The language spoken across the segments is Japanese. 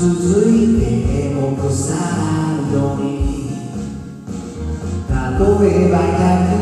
続いても腐らんように。例えば百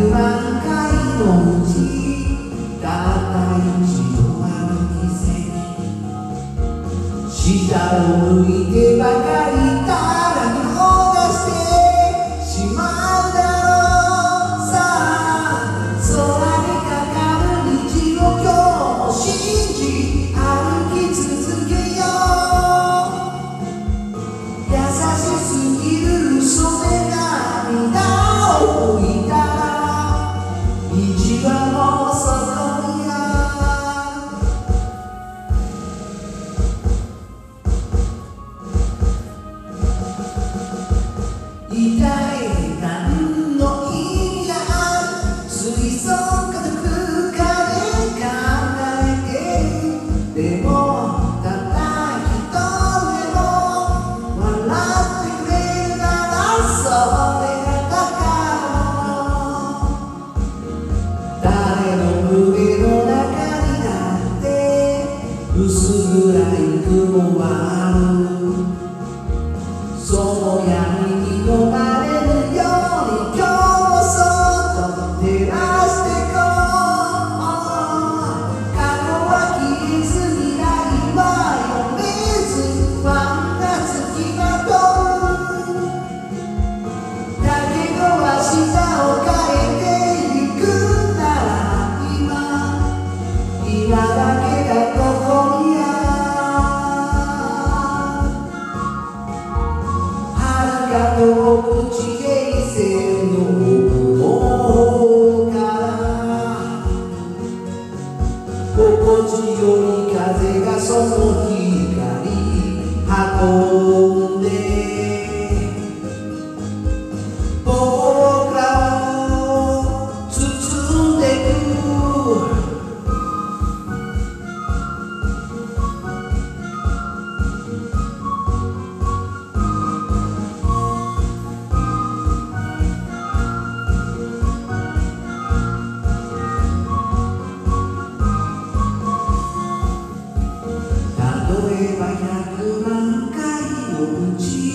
aceitado. 今だけがどこにあるかと口で異性のから心地よい風がその光運ぶ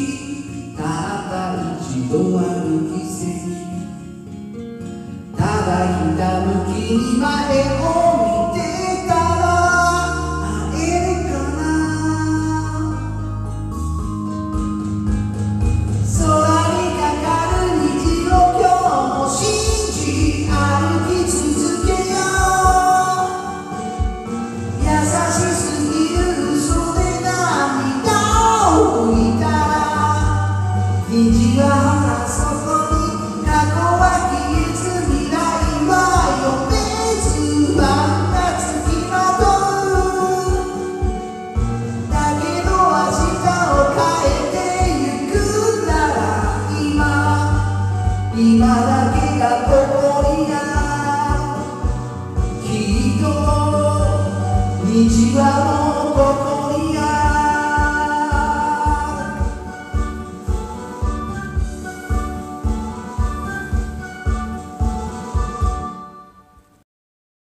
しただ一度歩きせにただひたむきに前を見